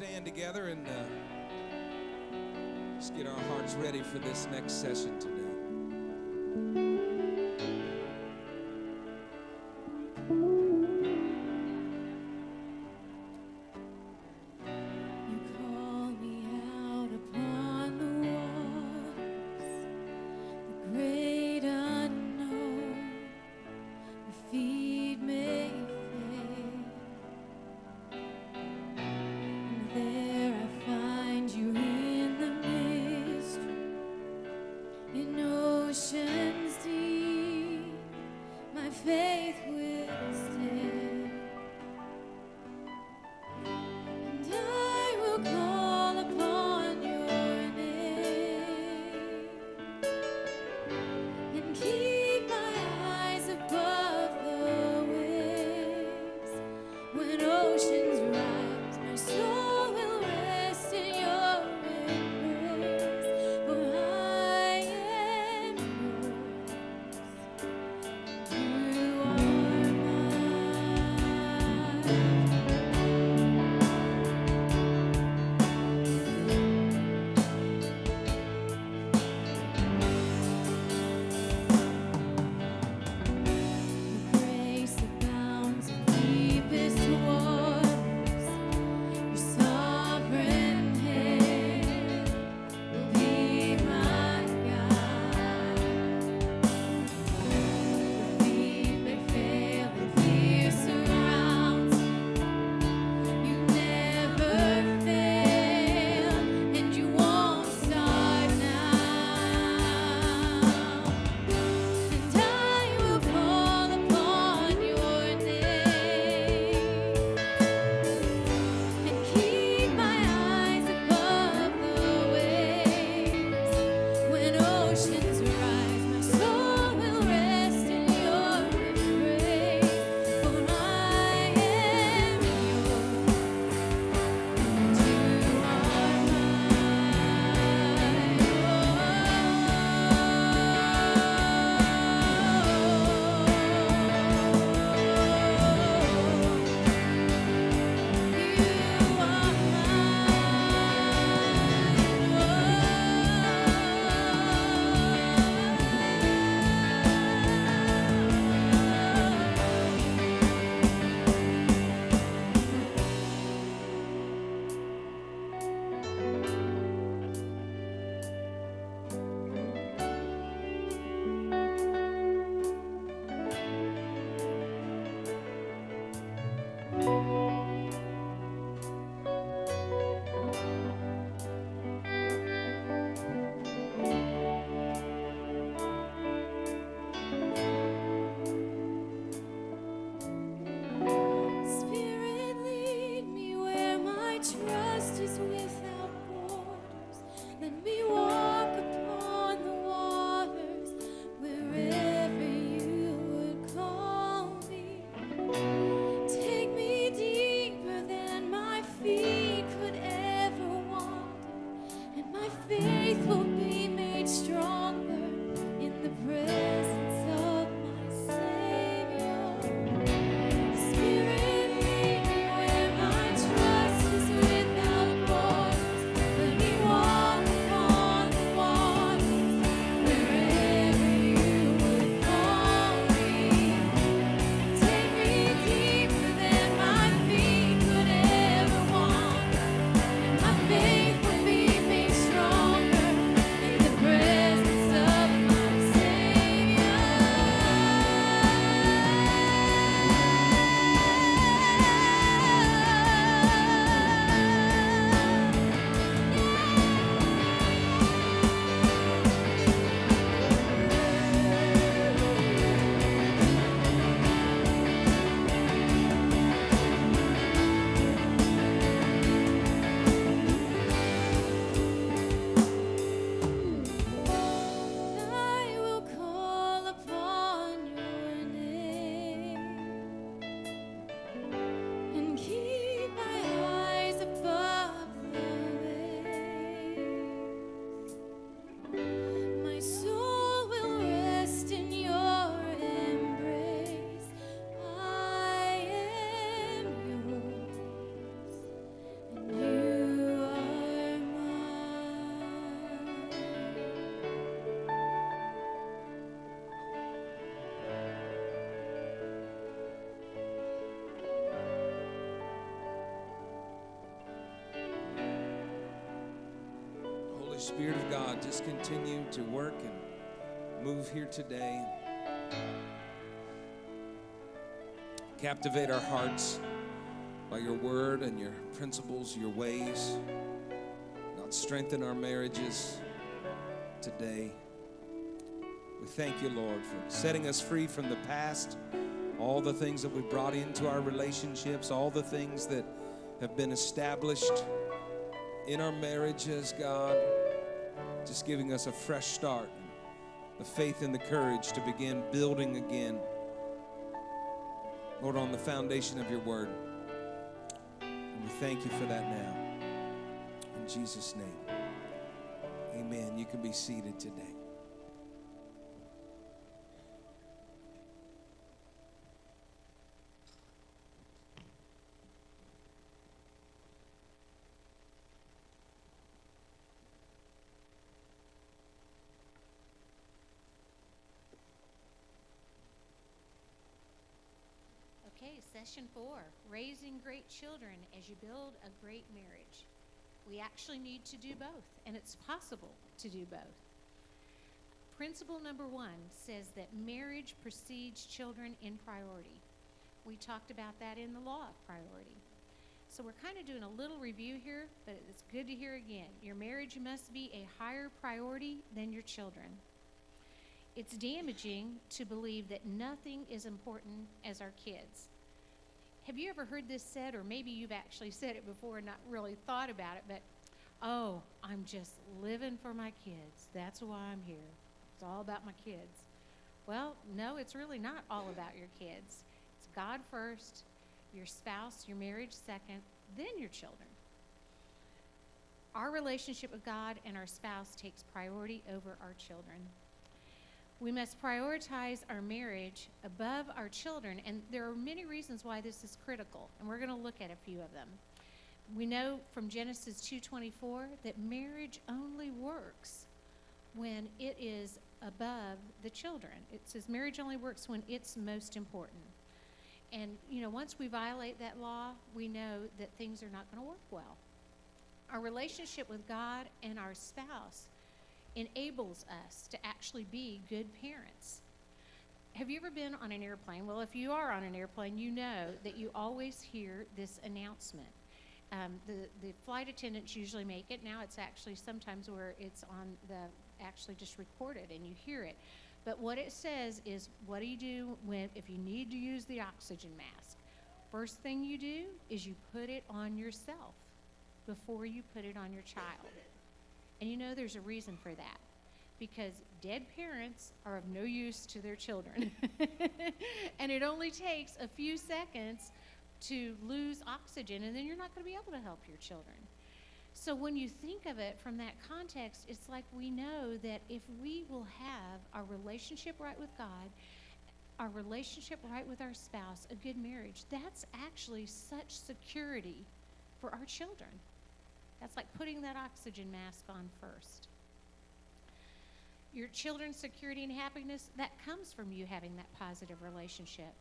stand together and uh, just get our hearts ready for this next session today. Spirit of God, just continue to work and move here today. Captivate our hearts by your word and your principles, your ways. God, strengthen our marriages today. We thank you, Lord, for setting us free from the past, all the things that we brought into our relationships, all the things that have been established in our marriages, God, just giving us a fresh start, the faith and the courage to begin building again. Lord, on the foundation of your word. And we thank you for that now. In Jesus' name. Amen. You can be seated today. Okay, session four raising great children as you build a great marriage. We actually need to do both, and it's possible to do both. Principle number one says that marriage precedes children in priority. We talked about that in the law of priority. So we're kind of doing a little review here, but it's good to hear again. Your marriage must be a higher priority than your children. It's damaging to believe that nothing is important as our kids. Have you ever heard this said, or maybe you've actually said it before and not really thought about it, but oh, I'm just living for my kids. That's why I'm here. It's all about my kids. Well, no, it's really not all about your kids. It's God first, your spouse, your marriage second, then your children. Our relationship with God and our spouse takes priority over our children. We must prioritize our marriage above our children, and there are many reasons why this is critical, and we're going to look at a few of them. We know from Genesis 2:24 that marriage only works when it is above the children. It says marriage only works when it's most important. And you know, once we violate that law, we know that things are not going to work well. Our relationship with God and our spouse enables us to actually be good parents. Have you ever been on an airplane? Well, if you are on an airplane, you know that you always hear this announcement. Um, the, the flight attendants usually make it. Now it's actually sometimes where it's on the actually just recorded and you hear it. But what it says is, what do you do when if you need to use the oxygen mask? First thing you do is you put it on yourself before you put it on your child. And you know there's a reason for that. Because dead parents are of no use to their children. and it only takes a few seconds to lose oxygen, and then you're not going to be able to help your children. So when you think of it from that context, it's like we know that if we will have our relationship right with God, our relationship right with our spouse, a good marriage, that's actually such security for our children. That's like putting that oxygen mask on first. Your children's security and happiness, that comes from you having that positive relationship.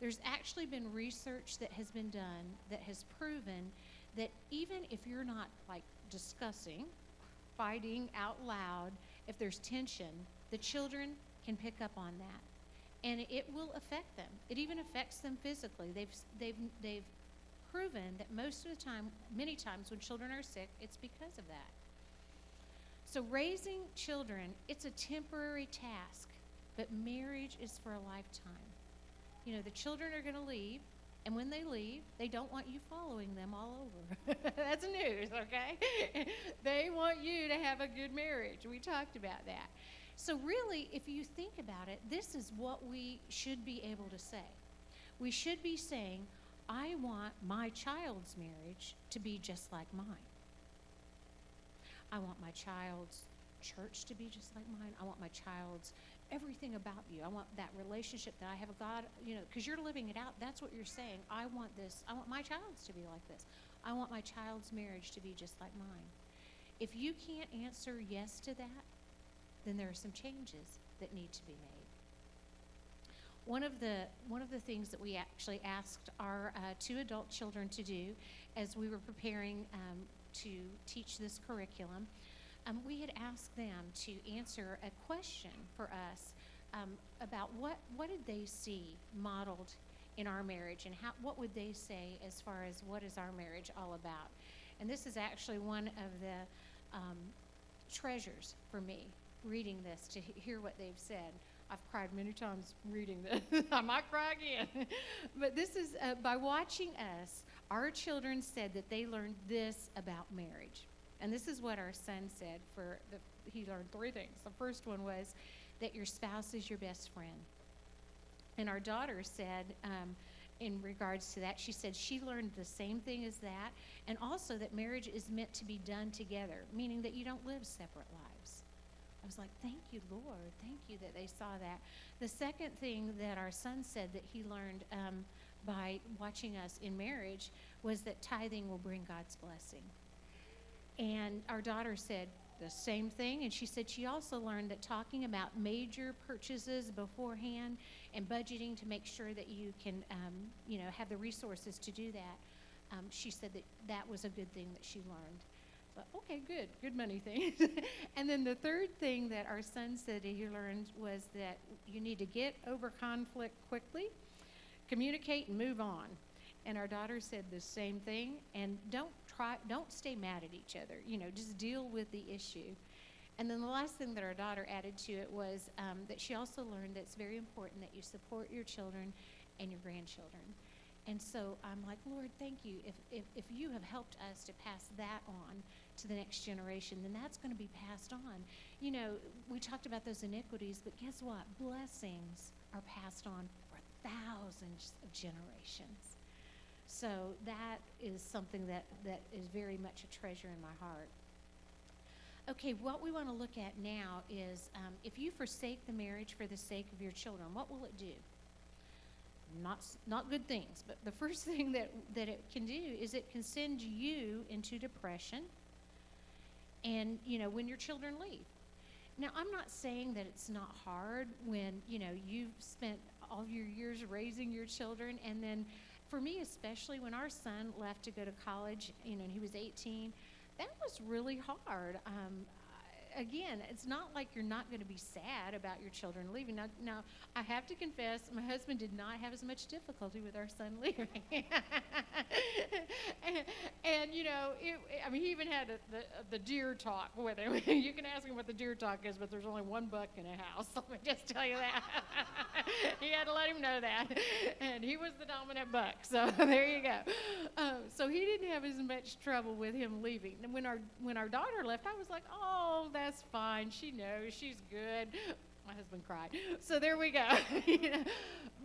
There's actually been research that has been done that has proven that even if you're not like discussing, fighting out loud, if there's tension, the children can pick up on that. And it will affect them. It even affects them physically. They've, they've, they've proven that most of the time, many times when children are sick, it's because of that. So raising children, it's a temporary task, but marriage is for a lifetime. You know, the children are going to leave, and when they leave, they don't want you following them all over. That's news, okay? they want you to have a good marriage. We talked about that. So, really, if you think about it, this is what we should be able to say. We should be saying, I want my child's marriage to be just like mine. I want my child's church to be just like mine. I want my child's everything about you. I want that relationship that I have with God, you know, because you're living it out. That's what you're saying. I want this. I want my child's to be like this. I want my child's marriage to be just like mine. If you can't answer yes to that, then there are some changes that need to be made. One of the one of the things that we actually asked our uh, two adult children to do as we were preparing um, to teach this curriculum um, we had asked them to answer a question for us um, about what, what did they see modeled in our marriage and how, what would they say as far as what is our marriage all about. And this is actually one of the um, treasures for me, reading this, to hear what they've said. I've cried many times reading this. I might cry again. but this is uh, by watching us, our children said that they learned this about marriage. And this is what our son said for the, he learned three things. The first one was that your spouse is your best friend. And our daughter said, um, in regards to that, she said she learned the same thing as that, and also that marriage is meant to be done together, meaning that you don't live separate lives. I was like, thank you, Lord. Thank you that they saw that. The second thing that our son said that he learned um, by watching us in marriage was that tithing will bring God's blessing. And our daughter said the same thing, and she said she also learned that talking about major purchases beforehand and budgeting to make sure that you can, um, you know, have the resources to do that. Um, she said that that was a good thing that she learned. But okay, good, good money thing. and then the third thing that our son said he learned was that you need to get over conflict quickly, communicate, and move on. And our daughter said the same thing. And don't try, don't stay mad at each other. You know, just deal with the issue. And then the last thing that our daughter added to it was um, that she also learned that it's very important that you support your children and your grandchildren. And so I'm like, Lord, thank you. If, if, if you have helped us to pass that on to the next generation, then that's going to be passed on. You know, we talked about those iniquities, but guess what? Blessings are passed on for thousands of generations. So that is something that, that is very much a treasure in my heart. Okay, what we want to look at now is um, if you forsake the marriage for the sake of your children, what will it do? Not, not good things, but the first thing that, that it can do is it can send you into depression and, you know, when your children leave. Now, I'm not saying that it's not hard when, you know, you've spent all your years raising your children and then for me especially when our son left to go to college, you know, and he was 18, that was really hard. Um, again, it's not like you're not going to be sad about your children leaving. Now, now, I have to confess, my husband did not have as much difficulty with our son leaving. and, and, you know, it, I mean, he even had a, the, the deer talk with him. you can ask him what the deer talk is, but there's only one buck in a house. Let me just tell you that. he had to let him know that. And he was the dominant buck. So there you go. Um, so he didn't have as much trouble with him leaving. And when our when our daughter left, I was like, oh, that's fine. She knows. She's good. My husband cried. So there we go.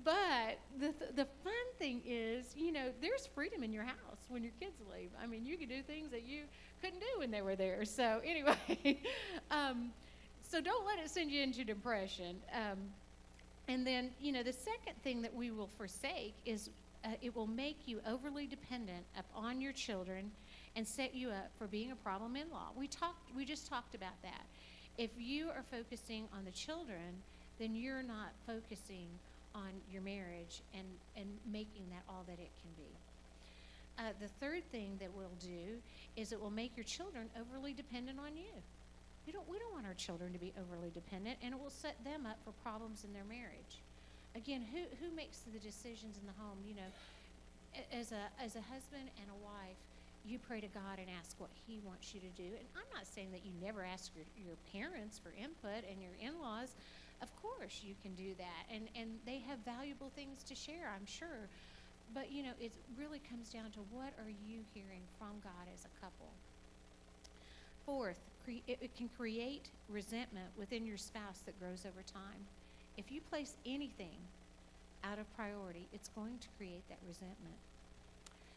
But the, th- the fun thing is, you know, there's freedom in your house when your kids leave. I mean, you can do things that you couldn't do when they were there. So anyway, um, so don't let it send you into depression. Um, and then, you know, the second thing that we will forsake is uh, it will make you overly dependent upon your children and set you up for being a problem in-law. We talked, we just talked about that. If you are focusing on the children, then you're not focusing on your marriage and, and making that all that it can be. Uh, the third thing that we'll do is it will make your children overly dependent on you. We don't, we don't want our children to be overly dependent, and it will set them up for problems in their marriage. Again, who, who makes the decisions in the home? You know, as a, as a husband and a wife, you pray to God and ask what He wants you to do. And I'm not saying that you never ask your, your parents for input and your in laws. Of course, you can do that. And, and they have valuable things to share, I'm sure. But, you know, it really comes down to what are you hearing from God as a couple? Fourth, cre- it, it can create resentment within your spouse that grows over time. If you place anything out of priority, it's going to create that resentment.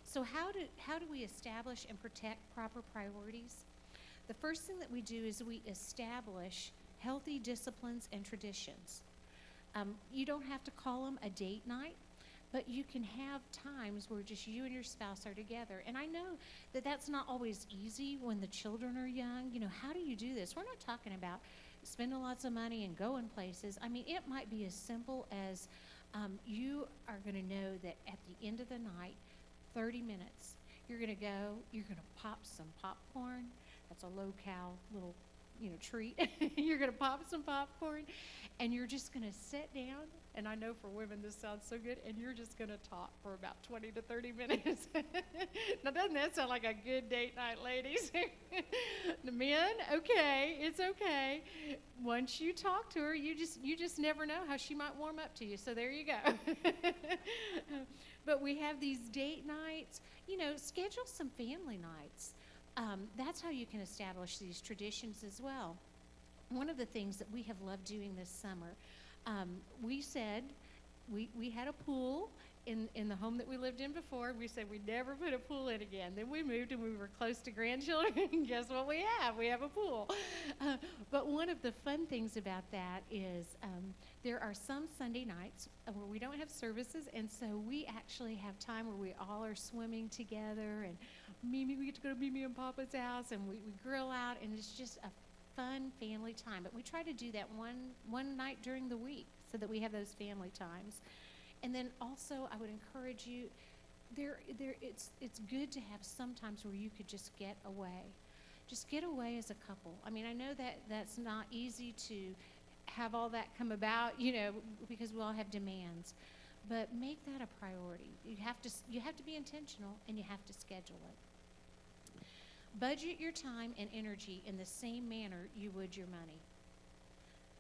So how do, how do we establish and protect proper priorities? The first thing that we do is we establish healthy disciplines and traditions. Um, you don't have to call them a date night, but you can have times where just you and your spouse are together. And I know that that's not always easy when the children are young. You know, how do you do this? We're not talking about spending lots of money and going places. I mean, it might be as simple as um, you are going to know that at the end of the night, 30 minutes, you're going to go, you're going to pop some popcorn. That's a low cal little you know, treat. you're going to pop some popcorn and you're just going to sit down. And I know for women this sounds so good, and you're just going to talk for about 20 to 30 minutes. now, doesn't that sound like a good date night, ladies? the men, okay, it's okay. Once you talk to her, you just you just never know how she might warm up to you. So there you go. But we have these date nights. You know, schedule some family nights. Um, that's how you can establish these traditions as well one of the things that we have loved doing this summer, um, we said we, we had a pool in, in the home that we lived in before. We said we'd never put a pool in again. Then we moved and we were close to grandchildren. Guess what we have? We have a pool. Uh, but one of the fun things about that is um, there are some Sunday nights where we don't have services, and so we actually have time where we all are swimming together and Mimi, we get to go to Mimi and Papa's house and we, we grill out, and it's just a fun family time. But we try to do that one one night during the week so that we have those family times. And then also, I would encourage you. There, there. It's it's good to have sometimes where you could just get away, just get away as a couple. I mean, I know that that's not easy to have all that come about, you know, because we all have demands. But make that a priority. You have to you have to be intentional and you have to schedule it. Budget your time and energy in the same manner you would your money.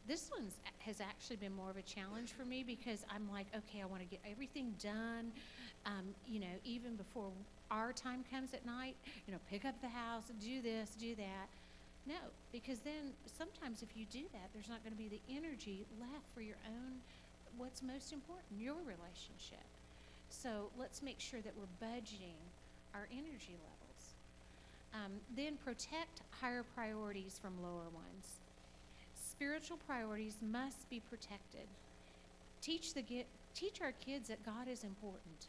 This one has actually been more of a challenge for me because I'm like, okay, I want to get everything done, um, you know, even before our time comes at night, you know, pick up the house, do this, do that. No, because then sometimes if you do that, there's not going to be the energy left for your own, what's most important, your relationship. So let's make sure that we're budgeting our energy levels. Um, then protect higher priorities from lower ones. Spiritual priorities must be protected. Teach the teach our kids that God is important.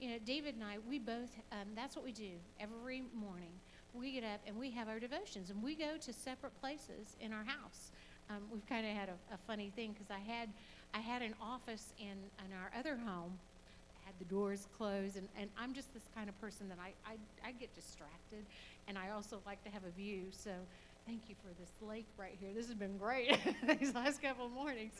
You know, David and I, we both, um, that's what we do every morning. We get up and we have our devotions, and we go to separate places in our house. Um, we've kind of had a, a funny thing because I had I had an office in, in our other home had the doors closed, and, and I'm just this kind of person that I, I, I get distracted, and I also like to have a view. So thank you for this lake right here. This has been great these last couple of mornings.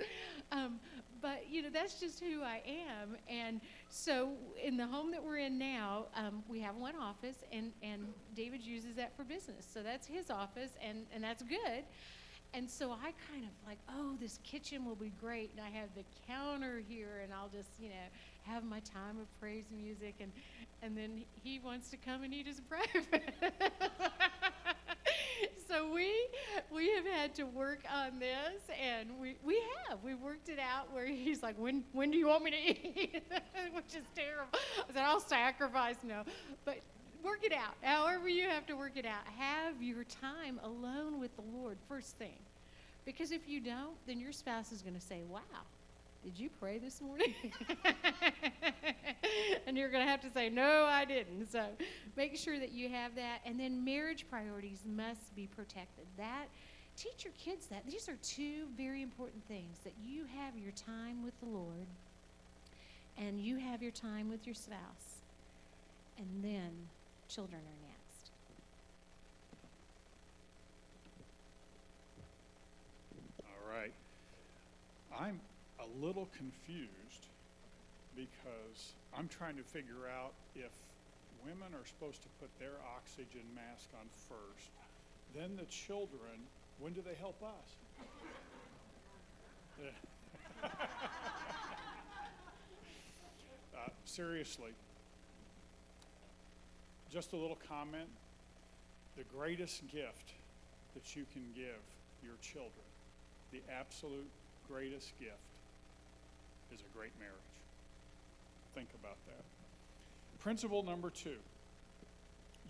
Um, but, you know, that's just who I am. And so in the home that we're in now, um, we have one office, and, and David uses that for business. So that's his office, and, and that's good. And so I kind of like, oh, this kitchen will be great. And I have the counter here, and I'll just, you know, have my time of praise music. And, and then he wants to come and eat his breakfast. So we we have had to work on this, and we, we have. We worked it out where he's like, when, when do you want me to eat? Which is terrible. I said, I'll sacrifice. No. But work it out. However, you have to work it out. Have your time alone with the Lord first thing. Because if you don't, then your spouse is going to say, Wow, did you pray this morning? and you're going to have to say, No, I didn't. So make sure that you have that. And then marriage priorities must be protected. That. Teach your kids that. These are two very important things that you have your time with the Lord and you have your time with your spouse. And then children are next. All right. I'm a little confused because I'm trying to figure out if women are supposed to put their oxygen mask on first, then the children, when do they help us? uh, seriously, just a little comment. The greatest gift that you can give your children, the absolute greatest gift, is a great marriage. Think about that. Principle number two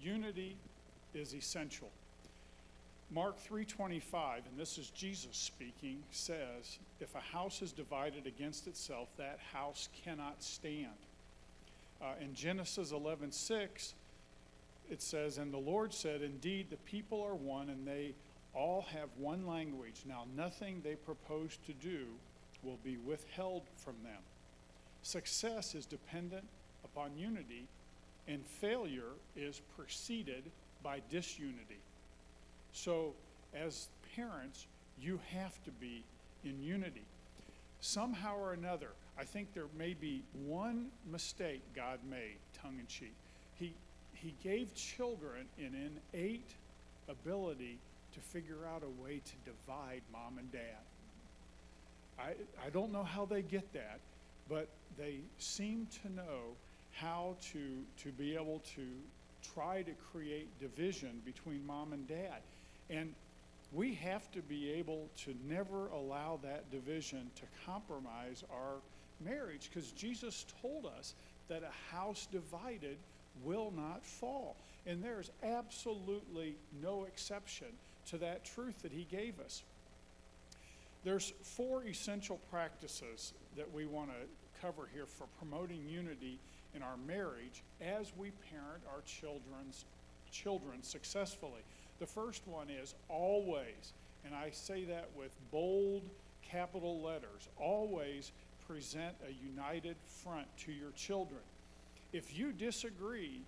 unity is essential. Mark 3:25 and this is Jesus speaking says if a house is divided against itself that house cannot stand. Uh, in Genesis 11:6 it says, And the Lord said, Indeed, the people are one, and they all have one language. Now, nothing they propose to do will be withheld from them. Success is dependent upon unity, and failure is preceded by disunity. So, as parents, you have to be in unity. Somehow or another, I think there may be one mistake God made, tongue in cheek. He, he gave children an innate ability to figure out a way to divide mom and dad. I, I don't know how they get that, but they seem to know how to, to be able to try to create division between mom and dad. And we have to be able to never allow that division to compromise our marriage because Jesus told us that a house divided will not fall. And there's absolutely no exception to that truth that he gave us. There's four essential practices that we want to cover here for promoting unity in our marriage as we parent our children's children successfully. The first one is always, and I say that with bold capital letters, always present a united front to your children. If you disagree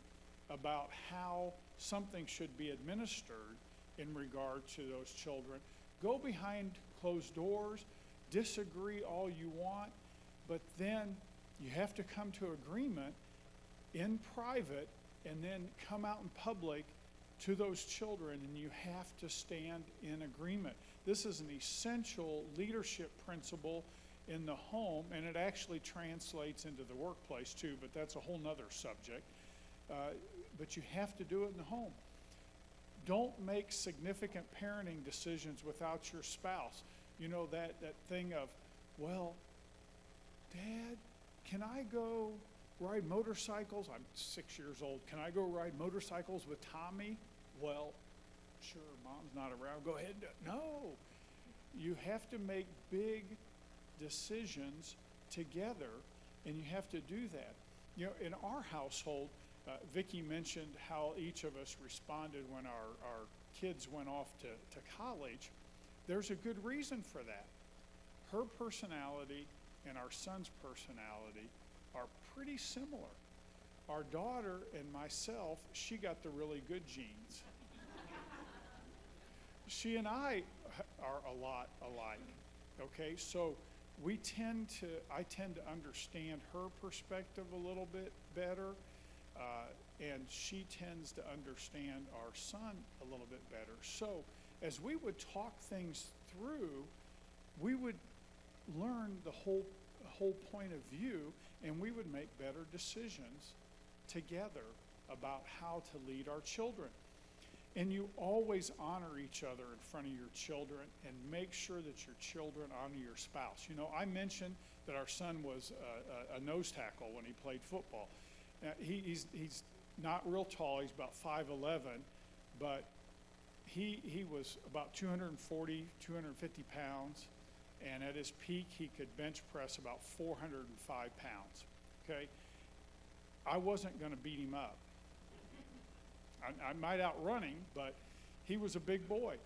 about how something should be administered in regard to those children, go behind closed doors, disagree all you want, but then you have to come to agreement in private and then come out in public to those children, and you have to stand in agreement. This is an essential leadership principle in the home, and it actually translates into the workplace too, but that's a whole nother subject. Uh, but you have to do it in the home. Don't make significant parenting decisions without your spouse. You know, that, that thing of, well, Dad, can I go ride motorcycles? I'm six years old. Can I go ride motorcycles with Tommy? Well, sure, mom's not around. Go ahead. and do it." No. You have to make big decisions together, and you have to do that. You know, in our household, uh, Vickie mentioned how each of us responded when our, our kids went off to, to college. There's a good reason for that. Her personality and our son's personality are pretty similar. Our daughter and myself, she got the really good genes. she and I are a lot alike. Okay, so we tend to, I tend to understand her perspective a little bit better, uh, and she tends to understand our son a little bit better. So as we would talk things through, we would learn the whole whole point of view, and we would make better decisions together about how to lead our children. And you always honor each other in front of your children and make sure that your children honor your spouse. You know, I mentioned that our son was a, a, a nose tackle when he played football. Now, he, he's, he's not real tall, he's about 5'11, but he, he was about 240, 250 pounds, and at his peak, he could bench press about 405 pounds. Okay? I wasn't going to beat him up. I, I might outrun him, but he was a big boy.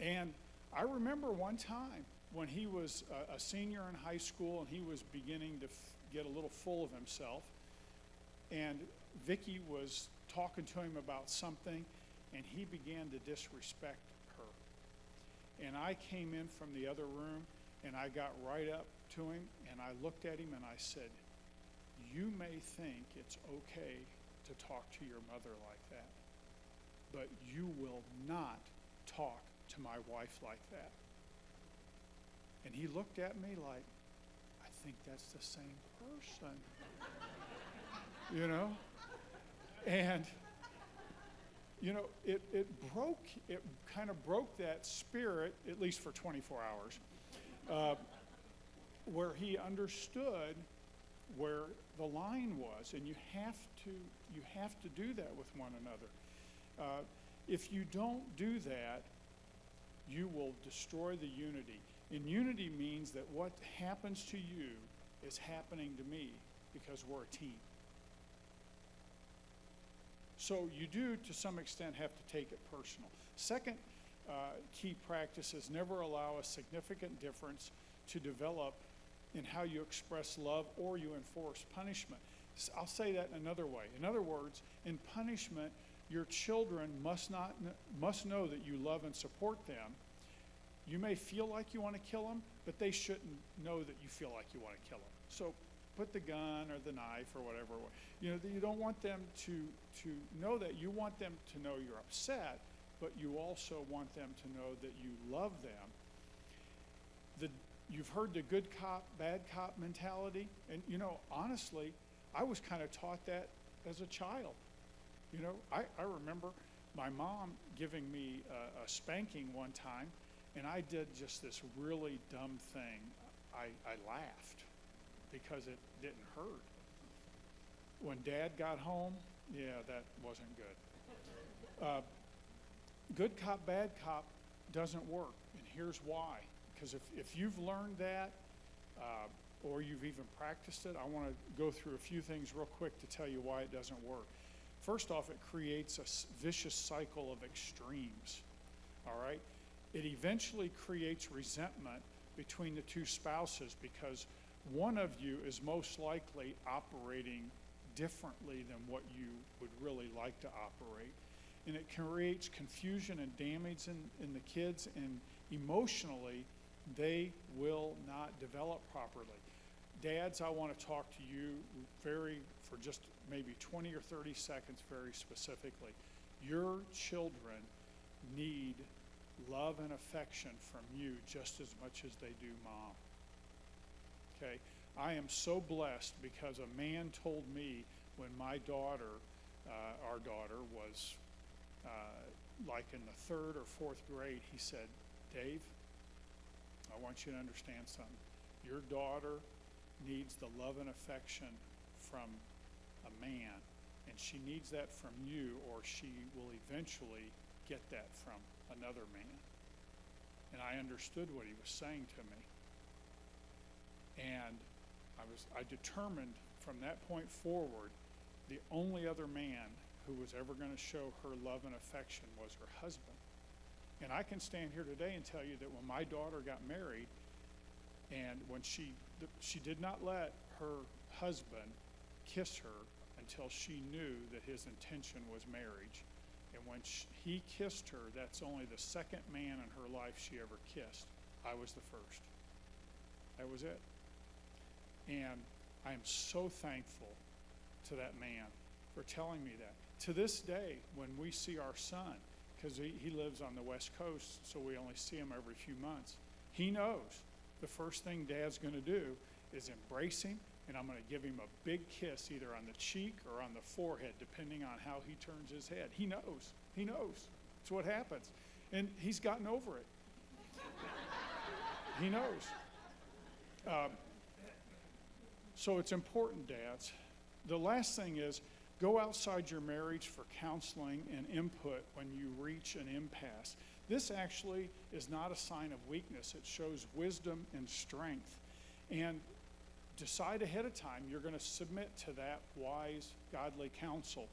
And I remember one time when he was a, a senior in high school and he was beginning to get a little full of himself. And Vickie was talking to him about something, and he began to disrespect her. And I came in from the other room, and I got right up to him, and I looked at him, and I said, You may think it's okay to talk to your mother like that, but you will not talk to my wife like that. And he looked at me like, I think that's the same person. You know? And, you know, it, it broke, it kind of broke that spirit, at least for 24 hours, uh, where he understood where the line was. And you have to, you have to do that with one another. Uh, if you don't do that, you will destroy the unity. And unity means that what happens to you is happening to me because we're a team. So you do, to some extent, have to take it personal. Second uh, key practice is never allow a significant difference to develop in how you express love or you enforce punishment. I'll say that in another way. In other words, in punishment, Your children must not must know that you love and support them. You may feel like you want to kill them, but they shouldn't know that you feel like you want to kill them. So put the gun or the knife or whatever. You know, you don't want them to to know that. You want them to know you're upset, but you also want them to know that you love them. The you've heard the good cop, bad cop mentality, and you know, honestly, I was kind of taught that as a child. You know, I, I remember my mom giving me a, a spanking one time, and I did just this really dumb thing. I, I laughed because it didn't hurt. When dad got home, yeah, that wasn't good. Uh, good cop, bad cop doesn't work, and here's why. Because if, if you've learned that, uh, or you've even practiced it, I want to go through a few things real quick to tell you why it doesn't work. First off, it creates a vicious cycle of extremes. All right? It eventually creates resentment between the two spouses because one of you is most likely operating differently than what you would really like to operate. And it creates confusion and damage in, in the kids, and emotionally, they will not develop properly. Dads, I want to talk to you very, for just maybe 20 or 30 seconds, very specifically. Your children need love and affection from you just as much as they do mom. Okay? I am so blessed because a man told me when my daughter, uh, our daughter, was uh, like in the third or fourth grade, he said, Dave, I want you to understand something. Your daughter needs the love and affection from a man, and she needs that from you, or she will eventually get that from another man. And I understood what he was saying to me. And I was I determined from that point forward, the only other man who was ever going to show her love and affection was her husband. And I can stand here today and tell you that when my daughter got married, and when she she did not let her husband kiss her until she knew that his intention was marriage. And when sh he kissed her, that's only the second man in her life she ever kissed. I was the first. That was it. And I am so thankful to that man for telling me that. To this day, when we see our son, because he, he lives on the West Coast, so we only see him every few months, he knows the first thing dad's going to do is embrace him, and I'm going to give him a big kiss either on the cheek or on the forehead, depending on how he turns his head. He knows. He knows. It's what happens. And he's gotten over it. he knows. Um, so it's important, dads. The last thing is go outside your marriage for counseling and input when you reach an impasse. This actually is not a sign of weakness, it shows wisdom and strength. And decide ahead of time you're going to submit to that wise, godly counsel.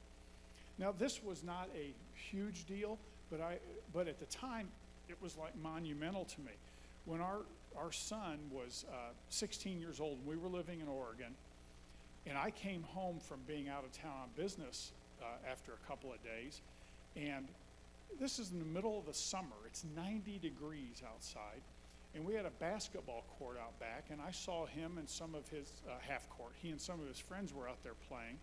Now, this was not a huge deal, but, I, but at the time, it was like monumental to me. When our, our son was uh, 16 years old, And we were living in Oregon, and I came home from being out of town on business uh, after a couple of days, and this is in the middle of the summer. It's 90 degrees outside, and we had a basketball court out back, and I saw him and some of his uh, half court. He and some of his friends were out there playing.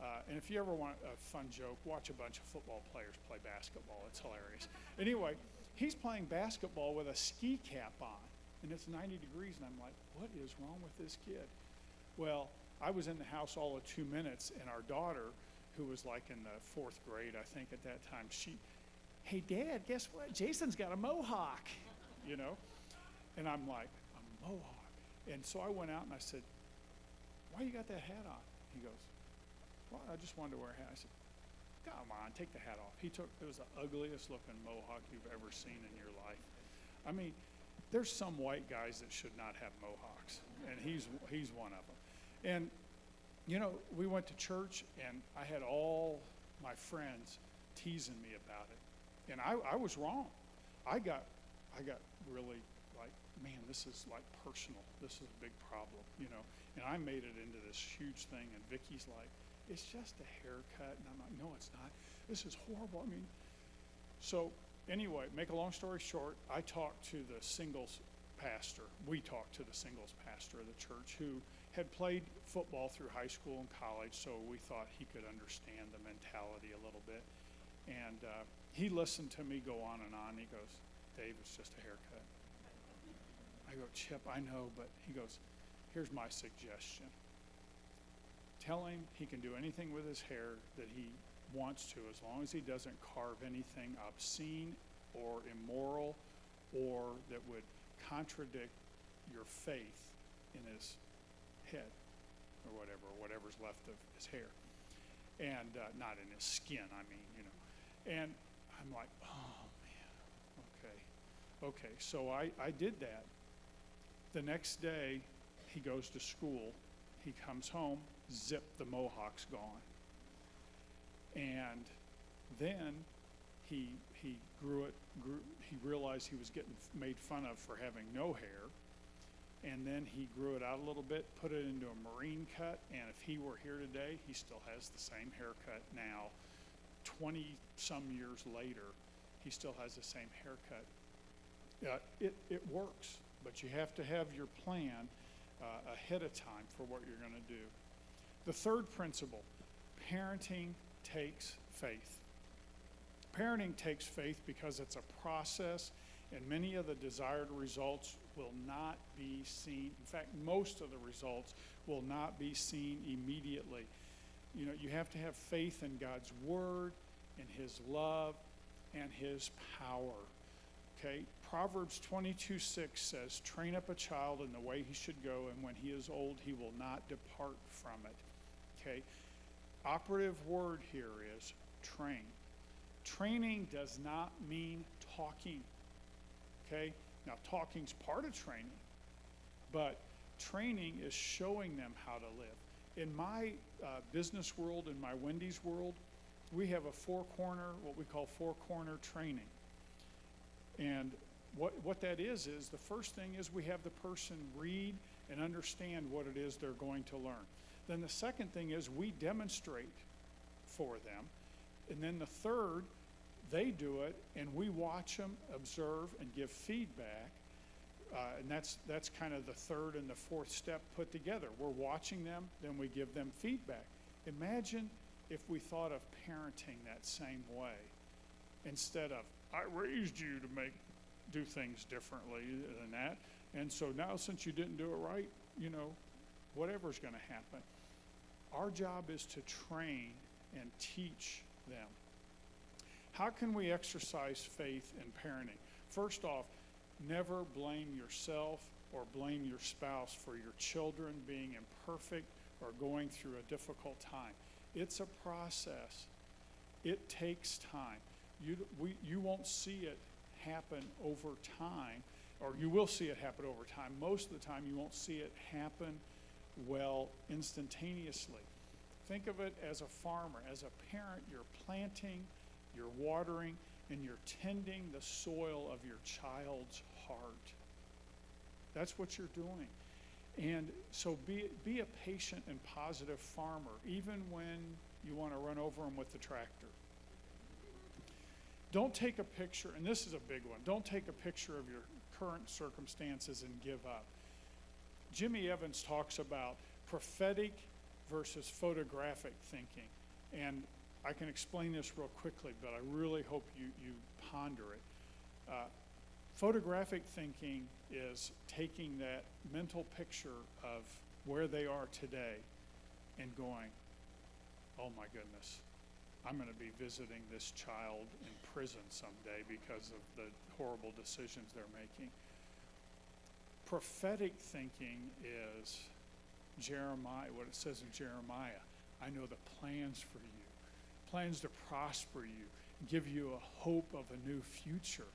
Uh, and if you ever want a fun joke, watch a bunch of football players play basketball. It's hilarious. anyway, he's playing basketball with a ski cap on, and it's 90 degrees, and I'm like, what is wrong with this kid? Well, I was in the house all of two minutes, and our daughter, who was like in the fourth grade, I think at that time, she, hey, Dad, guess what? Jason's got a mohawk, you know? And I'm like, a mohawk. And so I went out and I said, why you got that hat on? He goes, well, I just wanted to wear a hat. I said, come on, take the hat off. He took, it was the ugliest looking mohawk you've ever seen in your life. I mean, there's some white guys that should not have mohawks, and he's, he's one of them. And, you know, we went to church, and I had all my friends teasing me about it. And I, I was wrong. I got, I got really like, man, this is like personal. This is a big problem, you know. And I made it into this huge thing, and Vickie's like, it's just a haircut. And I'm like, no, it's not. this is horrible. I mean, so anyway, make a long story short, I talked to the singles pastor. We talked to the singles pastor of the church who had played football through high school and college, so we thought he could understand the mentality a little bit. And uh, he listened to me go on and on. He goes, Dave, it's just a haircut. I go, Chip, I know, but he goes, here's my suggestion. Tell him he can do anything with his hair that he wants to, as long as he doesn't carve anything obscene or immoral or that would contradict your faith in his head or whatever, or whatever's left of his hair. And uh, not in his skin, I mean, you know. And I'm like, oh man, okay. Okay, so I, I did that. The next day, he goes to school. He comes home, zip, the mohawk's gone. And then he, he grew it, grew, he realized he was getting made fun of for having no hair. And then he grew it out a little bit, put it into a marine cut, and if he were here today, he still has the same haircut now. 20 some years later, he still has the same haircut. Uh, it, it works, but you have to have your plan uh, ahead of time for what you're going to do. The third principle parenting takes faith. Parenting takes faith because it's a process, and many of the desired results will not be seen. In fact, most of the results will not be seen immediately. You know, you have to have faith in God's word, in his love, and his power. Okay? Proverbs 22 6 says, Train up a child in the way he should go, and when he is old, he will not depart from it. Okay? Operative word here is train. Training does not mean talking. Okay? Now, talking's part of training, but training is showing them how to live. In my uh, business world, in my Wendy's world, we have a four corner, what we call four corner training. And what, what that is, is the first thing is we have the person read and understand what it is they're going to learn. Then the second thing is we demonstrate for them. And then the third, they do it and we watch them, observe, and give feedback. Uh, and that's, that's kind of the third and the fourth step put together. We're watching them, then we give them feedback. Imagine if we thought of parenting that same way instead of, I raised you to make do things differently than that. And so now, since you didn't do it right, you know, whatever's going to happen. Our job is to train and teach them. How can we exercise faith in parenting? First off, never blame yourself or blame your spouse for your children being imperfect or going through a difficult time. It's a process. It takes time. You, we, you won't see it happen over time, or you will see it happen over time. Most of the time, you won't see it happen well instantaneously. Think of it as a farmer. As a parent, you're planting, you're watering, and you're tending the soil of your child's heart. That's what you're doing. And so be, be a patient and positive farmer, even when you want to run over them with the tractor. Don't take a picture, and this is a big one, don't take a picture of your current circumstances and give up. Jimmy Evans talks about prophetic versus photographic thinking. And I can explain this real quickly, but I really hope you, you ponder it. Uh, photographic thinking is taking that mental picture of where they are today and going, oh my goodness, I'm going to be visiting this child in prison someday because of the horrible decisions they're making. Prophetic thinking is Jeremiah, what it says in Jeremiah I know the plans for you, plans to prosper you, give you a hope of a new future.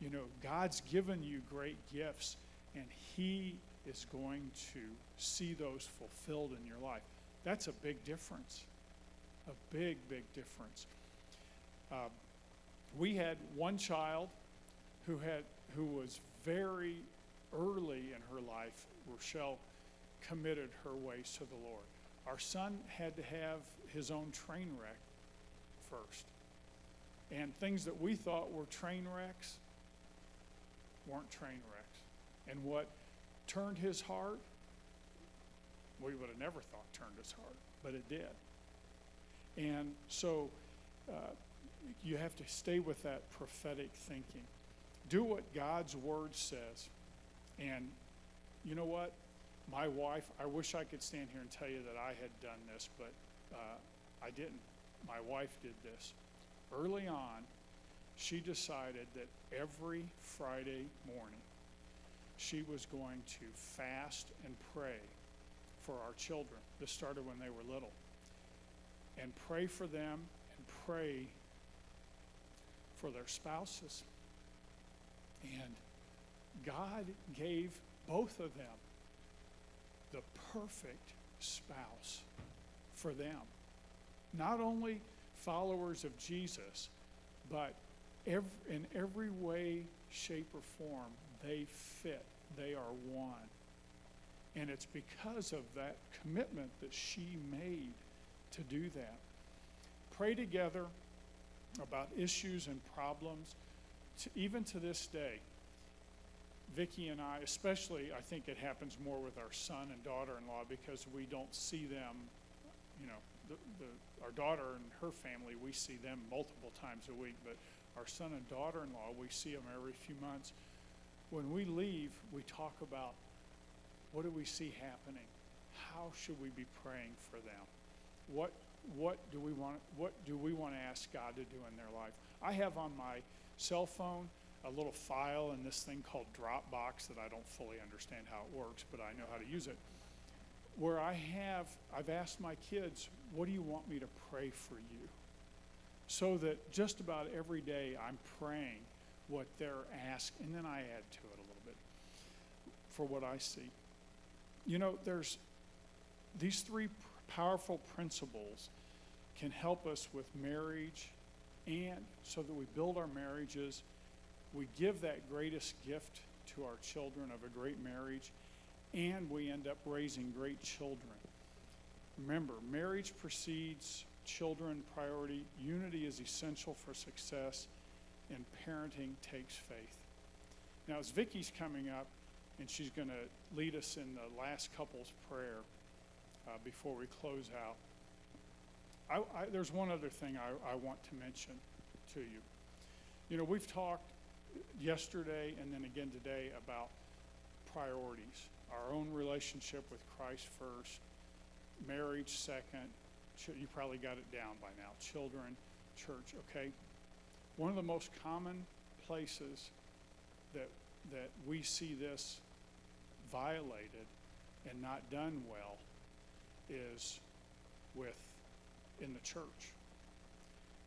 You know, God's given you great gifts, and He is going to see those fulfilled in your life. That's a big difference. A big, big difference. Uh, we had one child who had who was very early in her life. Rochelle committed her ways to the Lord. Our son had to have his own train wreck first. And things that we thought were train wrecks weren't train wrecks. And what turned his heart, we would have never thought turned his heart, but it did. And so uh, you have to stay with that prophetic thinking. Do what God's word says. And you know what? My wife, I wish I could stand here and tell you that I had done this, but uh, I didn't. My wife did this. Early on, she decided that every Friday morning she was going to fast and pray for our children. This started when they were little. And pray for them and pray for their spouses. And God gave both of them the perfect spouse for them. Not only followers of Jesus, but ev in every way, shape, or form, they fit. They are one. And it's because of that commitment that she made to do that. Pray together about issues and problems. To, even to this day, Vickie and I, especially, I think it happens more with our son and daughter-in-law because we don't see them, you know, the, the, our daughter and her family, we see them multiple times a week, but our son and daughter-in-law, we see them every few months. When we leave, we talk about what do we see happening? How should we be praying for them? What what do we want what do we want to ask God to do in their life? I have on my cell phone a little file in this thing called Dropbox that I don't fully understand how it works, but I know how to use it. Where I have I've asked my kids, what do you want me to pray for you? So that just about every day I'm praying what they're asked, and then I add to it a little bit for what I see. You know, there's these three powerful principles can help us with marriage and so that we build our marriages, we give that greatest gift to our children of a great marriage, and we end up raising great children. Remember, marriage precedes children priority, unity is essential for success, and parenting takes faith. Now, as Vickie's coming up, and she's going to lead us in the last couple's prayer uh, before we close out. I, I, there's one other thing I, I want to mention to you. You know, we've talked yesterday and then again today about priorities our own relationship with Christ first, marriage second. You probably got it down by now. Children, church, okay? One of the most common places that, that we see this violated and not done well is with in the church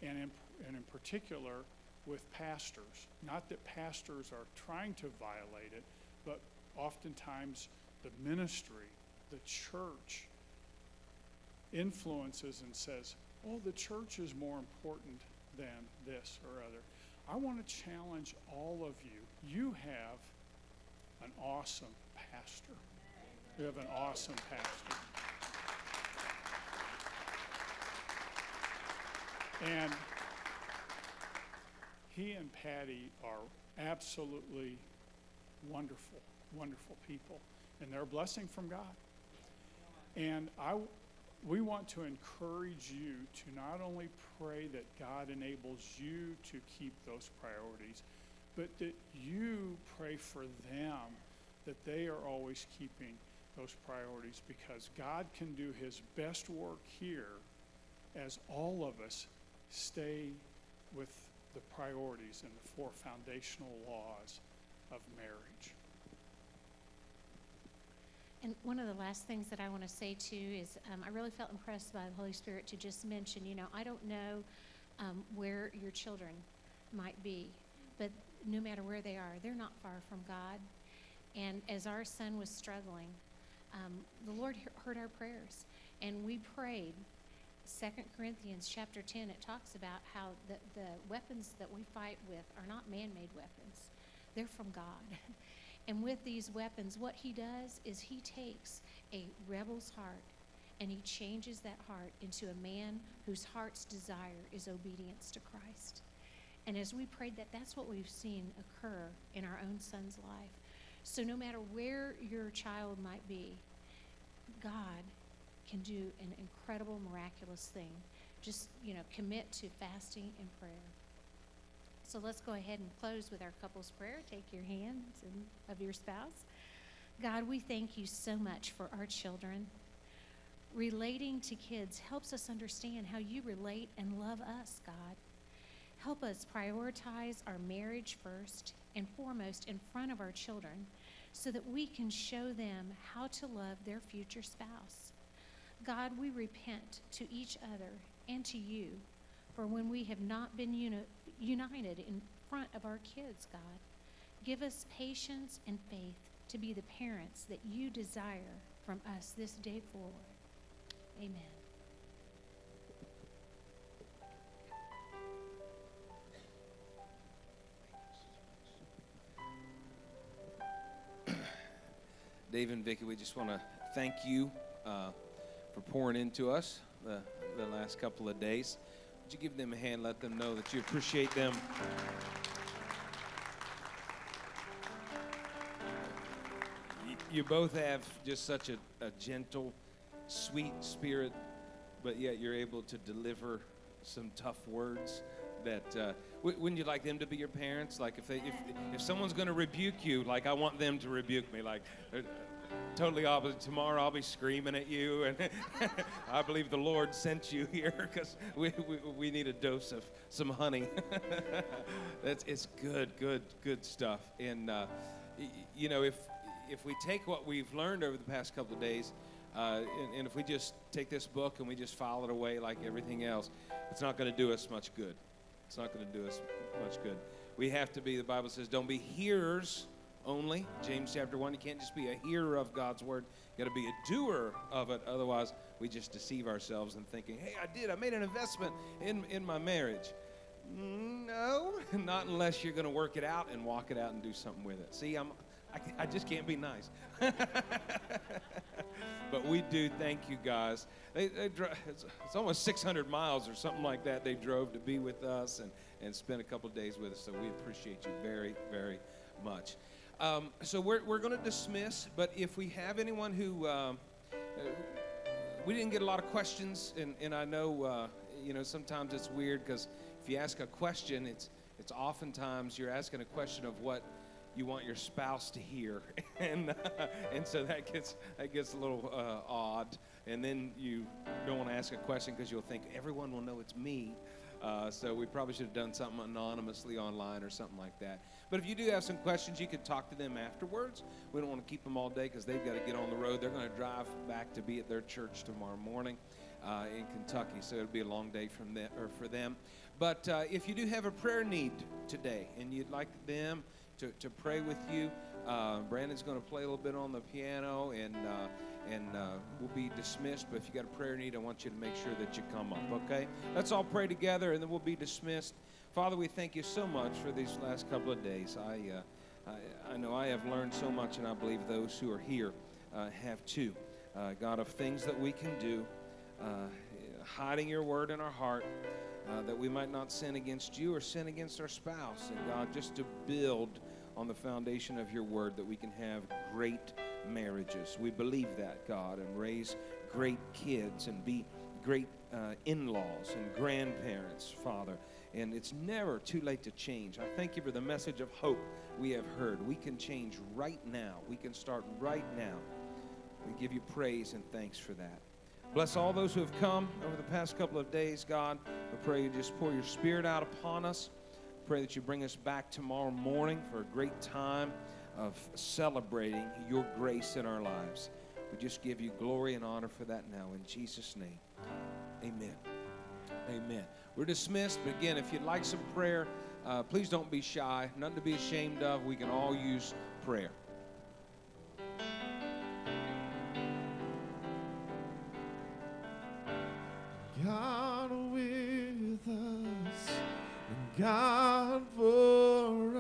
and in, and in particular with pastors not that pastors are trying to violate it but oftentimes the ministry the church influences and says oh the church is more important than this or other i want to challenge all of you you have an awesome pastor. You have an awesome pastor. And he and Patty are absolutely wonderful, wonderful people. And they're a blessing from God. And I, we want to encourage you to not only pray that God enables you to keep those priorities, but that you pray for them that they are always keeping those priorities because God can do his best work here as all of us stay with the priorities and the four foundational laws of marriage. And one of the last things that I want to say too is um, I really felt impressed by the Holy Spirit to just mention, you know, I don't know um, where your children might be, but no matter where they are, they're not far from God. And as our son was struggling, um, the Lord he- heard our prayers, and we prayed. Second Corinthians chapter 10, it talks about how the, the weapons that we fight with are not man-made weapons. They're from God. and with these weapons, what he does is he takes a rebel's heart and he changes that heart into a man whose heart's desire is obedience to Christ. And as we prayed that, that's what we've seen occur in our own son's life. So no matter where your child might be, God can do an incredible, miraculous thing. Just, you know, commit to fasting and prayer. So let's go ahead and close with our couple's prayer. Take your hands and of your spouse. God, we thank you so much for our children. Relating to kids helps us understand how you relate and love us, God. Help us prioritize our marriage first and foremost in front of our children so that we can show them how to love their future spouse. God, we repent to each other and to you for when we have not been uni- united in front of our kids, God. Give us patience and faith to be the parents that you desire from us this day forward. Amen. Dave and Vickie, we just want to thank you uh, for pouring into us the, the last couple of days. Would you give them a hand? Let them know that you appreciate them. You both have just such a, a gentle, sweet spirit, but yet you're able to deliver some tough words that uh, wouldn't you like them to be your parents like if they if, if someone's going to rebuke you like i want them to rebuke me like totally opposite tomorrow i'll be screaming at you and i believe the lord sent you here because we, we, we need a dose of some honey that's it's good good good stuff and uh, you know if if we take what we've learned over the past couple of days uh, and, and if we just take this book and we just file it away like everything else, it's not going to do us much good. It's not going to do us much good. We have to be, the Bible says, don't be hearers only. James chapter 1, you can't just be a hearer of God's word. You got to be a doer of it. Otherwise, we just deceive ourselves in thinking, hey, I did. I made an investment in, in my marriage. No, not unless you're going to work it out and walk it out and do something with it. See, I'm, I, I just can't be nice. but we do thank you guys. They, they dro- it's, it's almost 600 miles or something like that they drove to be with us and, and spend a couple days with us. So we appreciate you very, very much. Um, so we're, we're going to dismiss, but if we have anyone who, um, uh, we didn't get a lot of questions, and, and I know, uh, you know, sometimes it's weird because if you ask a question, it's, it's oftentimes you're asking a question of what you want your spouse to hear, and uh, and so that gets that gets a little uh, odd. And then you don't want to ask a question because you'll think everyone will know it's me. Uh, so we probably should have done something anonymously online or something like that. But if you do have some questions, you can talk to them afterwards. We don't want to keep them all day because they've got to get on the road. They're going to drive back to be at their church tomorrow morning uh, in Kentucky, so it'll be a long day from them or for them. But uh, if you do have a prayer need today and you'd like them to, to pray with you. Uh, Brandon's going to play a little bit on the piano, and uh, and uh, we'll be dismissed. But if you got a prayer need, I want you to make sure that you come up. Okay? Let's all pray together, and then we'll be dismissed. Father, we thank you so much for these last couple of days. I uh, I, I know I have learned so much, and I believe those who are here uh, have too. Uh, God, of things that we can do, uh, hiding your word in our heart uh, that we might not sin against you or sin against our spouse. And God, just to build on the foundation of your word that we can have great marriages. We believe that, God, and raise great kids and be great uh, in laws and grandparents, Father. And it's never too late to change. I thank you for the message of hope we have heard. We can change right now, we can start right now. We give you praise and thanks for that. Bless all those who have come over the past couple of days, God. I pray you just pour your spirit out upon us. Pray that you bring us back tomorrow morning for a great time of celebrating your grace in our lives. We just give you glory and honor for that now. In Jesus' name, amen. Amen. We're dismissed, but again, if you'd like some prayer, uh, please don't be shy. Nothing to be ashamed of. We can all use prayer. God with us and God for